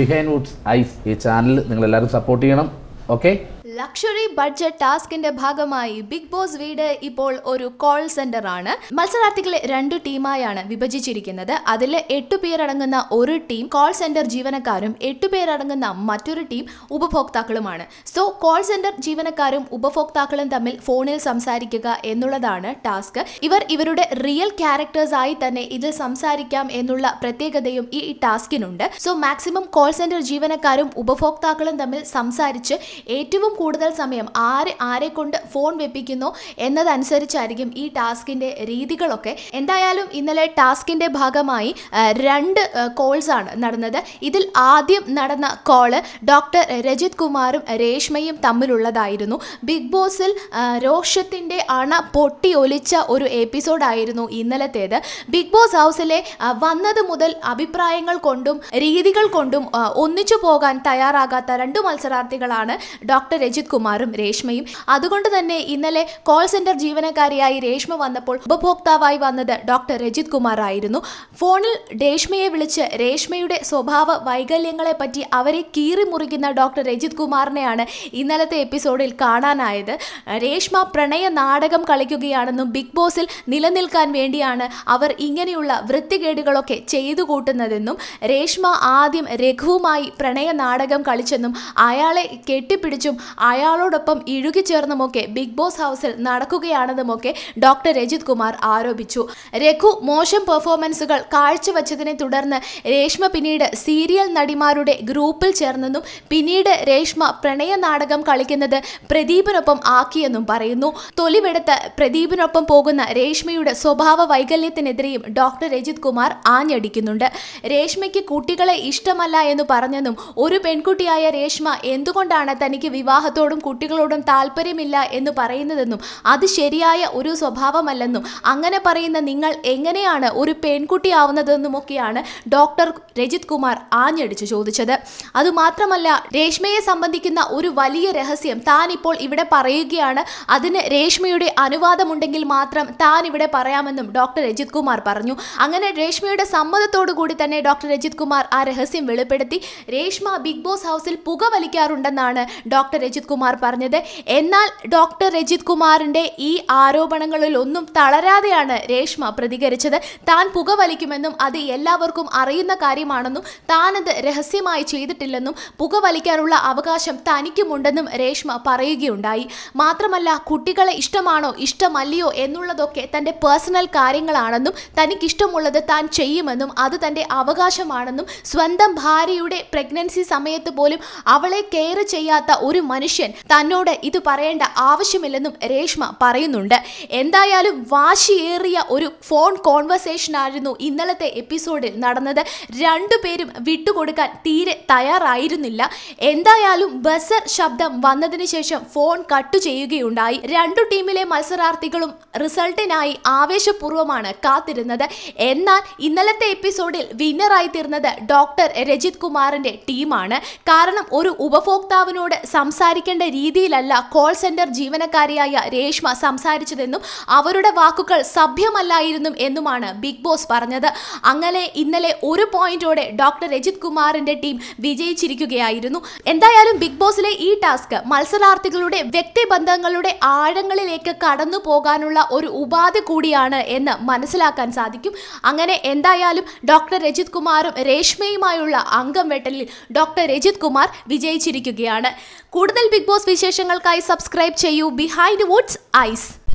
Behind Woods Ice ഈ channel നിങ്ങളെല്ലാവരും support ചെയ്യണം. ഓക്കെ ലക്ഷറി ബഡ്ജറ്റ് ടാസ്കിന്റെ ഭാഗമായി ബിഗ് ബോസ് വീട് ഇപ്പോൾ ഒരു കോൾ സെന്റർ ആണ്. മത്സരാർത്ഥികളെ രണ്ടു ടീമായാണ് വിഭജിച്ചിരിക്കുന്നത്. അതിൽ എട്ടു പേരടങ്ങുന്ന ഒരു ടീം കോൾ സെന്റർ ജീവനക്കാരും എട്ടു പേരടങ്ങുന്ന മറ്റൊരു ടീം ഉപഭോക്താക്കളുമാണ്. സോ കോൾ സെന്റർ ജീവനക്കാരും ഉപഭോക്താക്കളും തമ്മിൽ ഫോണിൽ സംസാരിക്കുക എന്നുള്ളതാണ് ടാസ്ക് ഇവർ ഇവരുടെ റിയൽ ക്യാരക്ടേഴ്സ് ആയി തന്നെ ഇതിൽ സംസാരിക്കാം എന്നുള്ള പ്രത്യേകതയും ഈ ടാസ്കിനുണ്ട് സോ മാക്സിമം കോൾ സെന്റർ ജീവനക്കാരും ഉപഭോക്താക്കളും തമ്മിൽ സംസാരിച്ച് ഏറ്റവും കൂടുതൽ സമയം ആര് ആരെ കൊണ്ട് ഫോൺ വെപ്പിക്കുന്നു എന്നതനുസരിച്ചായിരിക്കും ഈ ടാസ്കിന്റെ രീതികളൊക്കെ. എന്തായാലും ഇന്നലെ ടാസ്കിന്റെ ഭാഗമായി രണ്ട് കോൾസ് ആണ് നടന്നത്. ഇതിൽ ആദ്യം നടന്ന കോൾ ഡോക്ടർ രജിത് കുമാറും രേഷ്മയും തമ്മിലുള്ളതായിരുന്നു. ബിഗ് ബോസിൽ രോഷത്തിന്റെ അണ പൊട്ടി ഒലിച്ച ഒരു എപ്പിസോഡായിരുന്നു ഇന്നലത്തേത്. ബിഗ് ബോസ് ഹൗസിലെ വന്നത് മുതൽ അഭിപ്രായങ്ങൾ കൊണ്ടും രീതികൾ കൊണ്ടും ഒന്നിച്ചു പോകാൻ തയ്യാറാകാത്ത രണ്ട് മത്സരാർത്ഥികളാണ് ഡോക്ടർ രജിത് കുമാറും രേഷ്മയും. അതുകൊണ്ട് തന്നെ ഇന്നലെ കോൾ സെന്റർ ജീവനക്കാരിയായി രേഷ്മ വന്നപ്പോൾ ഉപഭോക്താവായി വന്നത് ഡോക്ടർ രജിത് കുമാർ ആയിരുന്നു. ഫോണിൽ രേഷ്മയെ വിളിച്ച് രേഷ്മയുടെ സ്വഭാവ വൈകല്യങ്ങളെ പറ്റി അവരെ കീറി മുറിക്കുന്ന ഡോക്ടർ രജിത് കുമാറിനെയാണ് ഇന്നലത്തെ എപ്പിസോഡിൽ കാണാനായത്. രേഷ്മ പ്രണയ നാടകം കളിക്കുകയാണെന്നും ബിഗ് ബോസിൽ നിലനിൽക്കാൻ വേണ്ടിയാണ് അവർ ഇങ്ങനെയുള്ള വൃത്തികേടുകളൊക്കെ ചെയ്തു കൂട്ടുന്നതെന്നും രേഷ്മ ആദ്യം രഘുവുമായി പ്രണയ നാടകം കളിച്ചെന്നും അയാളെ കെട്ടിപ്പിടിച്ചും അയാളോടൊപ്പം ഇഴുകി ചേർന്നുമൊക്കെ ബിഗ് ബോസ് ഹൗസിൽ നടക്കുകയാണെന്നുമൊക്കെ ഡോക്ടർ രജിത് കുമാർ ആരോപിച്ചു. രഘു മോശം പെർഫോമൻസുകൾ കാഴ്ചവെച്ചതിനെ തുടർന്ന് രേഷ്മ പിന്നീട് സീരിയൽ നടിമാരുടെ ഗ്രൂപ്പിൽ ചേർന്നെന്നും പിന്നീട് രേഷ്മ പ്രണയ നാടകം കളിക്കുന്നത് പ്രദീപിനൊപ്പം ആക്കിയെന്നും പറയുന്നു. തൊലിവെടുത്ത് പ്രദീപിനൊപ്പം പോകുന്ന രേഷ്മയുടെ സ്വഭാവ വൈകല്യത്തിനെതിരെയും ഡോക്ടർ രജിത് കുമാർ ആഞ്ഞടിക്കുന്നുണ്ട്. രേഷ്മയ്ക്ക് കുട്ടികളെ ഇഷ്ടമല്ല എന്ന് പറഞ്ഞെന്നും ഒരു പെൺകുട്ടിയായ രേഷ്മ എന്തുകൊണ്ടാണ് തനിക്ക് വിവാഹത്തോടും കുട്ടികളോടും താല്പര്യമില്ല എന്ന് പറയുന്നതെന്നും അത് ശരിയായ ഒരു സ്വഭാവമല്ലെന്നും അങ്ങനെ പറയുന്ന നിങ്ങൾ എങ്ങനെയാണ് ഒരു പെൺകുട്ടിയാവുന്നതെന്നുമൊക്കെയാണ് ഡോക്ടർ രജിത് കുമാർ ആഞ്ഞടിച്ച് ചോദിച്ചത്. അതുമാത്രമല്ല രേഷ്മയെ സംബന്ധിക്കുന്ന ഒരു വലിയ രഹസ്യം താൻ ഇപ്പോൾ ഇവിടെ പറയുകയാണ്. അതിന് രേഷ്മയുടെ അനുവാദമുണ്ടെങ്കിൽ മാത്രം താൻ ഇവിടെ പറയാമെന്നും ഡോക്ടർ രജിത് കുമാർ പറഞ്ഞു. അങ്ങനെ രേഷ്മയുടെ സമ്മതത്തോടു കൂടി തന്നെ ഡോക്ടർ രജിത് കുമാർ ആ രഹസ്യം വെളിപ്പെടുത്തി. രേഷ്മ ബിഗ് ബോസ് ഹൗസിൽ പുക വലിക്കാറുണ്ടെന്നാണ് ഡോക്ടർ രജിത് കുമാർ പറഞ്ഞത്. എന്നാൽ ഡോക്ടർ രജിത് കുമാറിന്റെ ഈ ആരോപണങ്ങളിൽ ഒന്നും തളരാതെയാണ് രേഷ്മ പ്രതികരിച്ചത്. താൻ പുക വലിക്കുമെന്നും അത് എല്ലാവർക്കും അറിയുന്ന കാര്യമാണെന്നും താനത് രഹസ്യമായി ചെയ്തിട്ടില്ലെന്നും പുകവലിക്കാനുള്ള അവകാശം തനിക്കുമുണ്ടെന്നും രേഷ്മ പറയുകയുണ്ടായി. മാത്രമല്ല കുട്ടികളെ ഇഷ്ടമാണോ ഇഷ്ടമല്ലയോ എന്നുള്ളതൊക്കെ തന്റെ പേഴ്സണൽ കാര്യങ്ങളാണെന്നും തനിക്കിഷ്ടമുള്ളത് താൻ ചെയ്യുമെന്നും അത് തന്റെ അവകാശമാണെന്നും സ്വന്തം ഭാര്യയുടെ പ്രഗ്നൻസി സമയത്ത് പോലും അവളെ കെയർ ചെയ്യാത്ത ഒരു തന്നോട് ഇത് പറയേണ്ട ആവശ്യമില്ലെന്നും രേഷ്മ പറയുന്നുണ്ട്. എന്തായാലും വാശിയേറിയ ഒരു ഫോൺ കോൺവെർസേഷൻ ആയിരുന്നു ഇന്നലത്തെ എപ്പിസോഡിൽ നടന്നത്. രണ്ടുപേരും വിട്ടുകൊടുക്കാൻ തീരെ തയ്യാറായിരുന്നില്ല. എന്തായാലും ബസർ ശബ്ദം വന്നതിന് ശേഷം ഫോൺ കട്ട് ചെയ്യുകയുണ്ടായി. രണ്ടു ടീമിലെ മത്സരാർത്ഥികളും റിസൾട്ടിനായി ആവേശപൂർവമാണ് കാത്തിരുന്നത്. എന്നാൽ ഇന്നലത്തെ എപ്പിസോഡിൽ വിന്നറായി തീർന്നത് ഡോക്ടർ രജിത് കുമാറിന്റെ ടീമാണ്. കാരണം ഒരു ഉപഭോക്താവിനോട് സംസാരിക്കേണ്ട രീതിയിലല്ല കോൾ സെന്റർ ജീവനക്കാരിയായ രേഷ്മ സംസാരിച്ചതെന്നും അവരുടെ വാക്കുകൾ സഭ്യമല്ലായിരുന്നു എന്നുമാണ് ബിഗ് ബോസ് പറഞ്ഞത്. അങ്ങനെ ഇന്നലെ ഒരു പോയിന്റോടെ ഡോക്ടർ രജിത് കുമാറിന്റെ ടീം വിജയിച്ചിരിക്കുകയായിരുന്നു. എന്തായാലും ബിഗ് ബോസിലെ ഈ ടാസ്ക് മത്സരാർത്ഥികളുടെ വ്യക്തിബന്ധങ്ങളുടെ ആഴങ്ങളിലേക്ക് കടന്നു പോകാനുള്ള ഒരു ഉപാധി കൂടിയാണ് എന്ന് മനസ്സിലാക്കാൻ സാധിക്കും. അങ്ങനെ എന്തായാലും ഡോക്ടർ രജിത് കുമാറും രേഷ്മയുമായുള്ള അംഗം വെട്ടലിൽ ഡോക്ടർ രജിത് കുമാർ വിജയിച്ചിരിക്കുകയാണ്. ബിഗ് ബോസ് വിശേഷങ്ങൾക്കായി സബ്സ്ക്രൈബ് ചെയ്യൂ. Behindwoods Ice.